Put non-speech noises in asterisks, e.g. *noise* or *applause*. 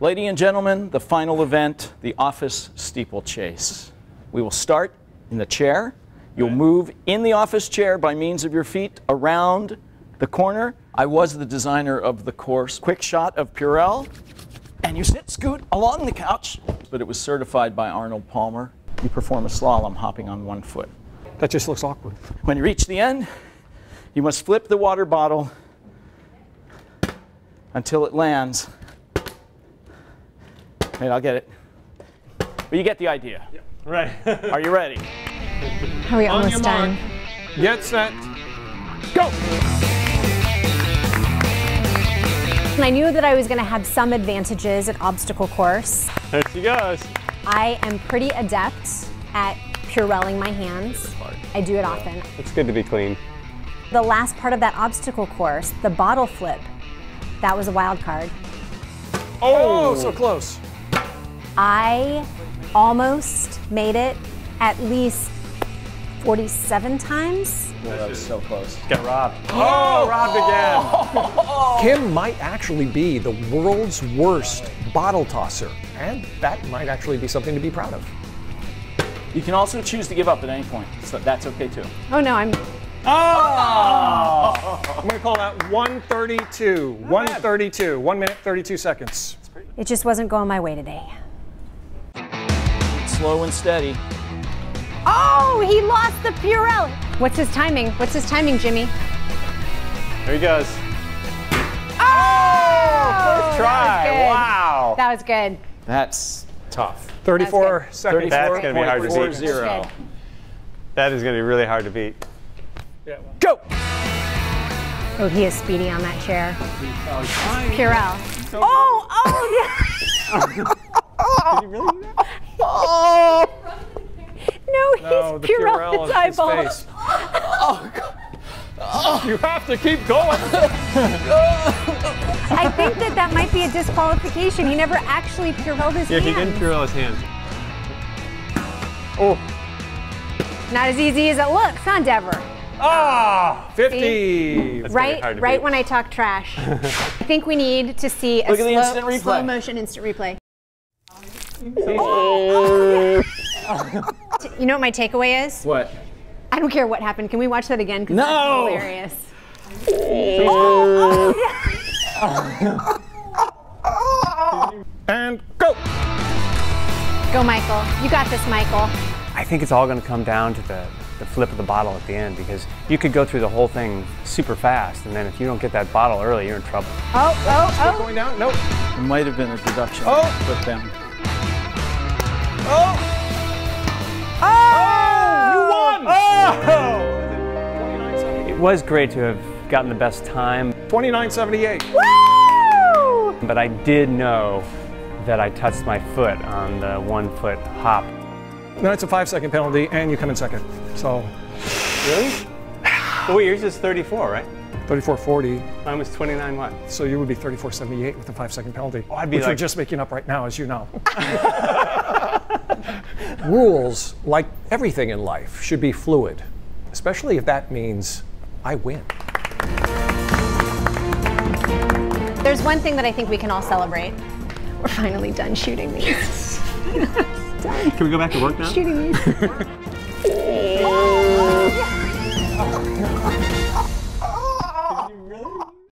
Ladies and gentlemen, the final event, the office steeplechase. We will start in the chair. You'll move in the office chair by means of your feet around the corner. I was the designer of the course. Quick shot of Purell. And you sit, scoot along the couch. But it was certified by Arnold Palmer. You perform a slalom hopping on one foot. That just looks awkward. When you reach the end, you must flip the water bottle until it lands. Wait, I'll get it. But you get the idea. Yeah. Right. *laughs* Are you ready? Are we On almost your done? mark. Get set. Go! And I knew that I was going to have some advantages at obstacle course. There she goes. I am pretty adept at purelling my hands. I do it often. It's good to be clean. The last part of that obstacle course, the bottle flip, that was a wild card. Oh, so close. I almost made it at least 47 times. That was so close. Get robbed. Oh, robbed again. *laughs* Kim might actually be the world's worst bottle tosser, and that might actually be something to be proud of. You can also choose to give up at any point, so that's okay too. Oh no, I'm Oh I'm going to call that 132. 132. 1 minute, 32 seconds. it just wasn't going my way today. Slow and steady. Oh, he lost the Purell. What's his timing? What's his timing, Jimmy? There he goes. Oh! First try. Wow. That was good. That's tough. 34 seconds. That's gonna be hard to beat. 34.40. That is going to be really hard to beat. Go! Oh, he is speedy on that chair. Purell. Oh, oh, yeah. *laughs* Did you really do that? oh. No, he's No, the Purell Purell his in his eyeball. face. *laughs* You have to keep going. *laughs* I think that that might be a disqualification. He never actually Purelled his Yeah, he hands. didn't Purell his hands. Oh. Not as easy as it looks, huh, Dever? Ah, 50. That's gonna be Right, right when I talk trash. *laughs* I think we need to see a Look at the slow, instant replay. slow motion instant replay. You know what my takeaway is? What? I don't care what happened. Can we watch that again? 'Cause No! That's hilarious. *laughs* And go. Go, Michael. You got this, Michael. I think it's all going to come down to the, the flip of the bottle at the end because you could go through the whole thing super fast, and then if you don't get that bottle early, you're in trouble. Oh, oh, oh. Going down. Nope. It might have been a deduction. Oh. Put down. Oh. Oh! Was great to have gotten the best time, 2978. Woo! but I did know that I touched my foot on the one foot hop. Then it's a five second penalty, and you come in second. So Really? *sighs* Well, wait, yours is 34, right? 3440. Mine was 29 what? So you would be 3478 with a five second penalty. Oh, I'd be which we're like- just making up right now, as you know. *laughs* Rules, like everything in life, should be fluid, especially if that means I win. There's one thing that I think we can all celebrate. We're finally done shooting these. Can we go back to work now? shooting these. *laughs*